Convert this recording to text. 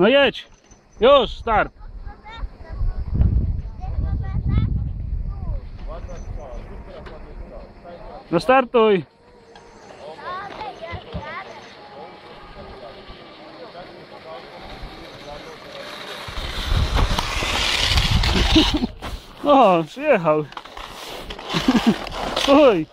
No jedź. Już, start. No startuj. O, przyjechał. Stój.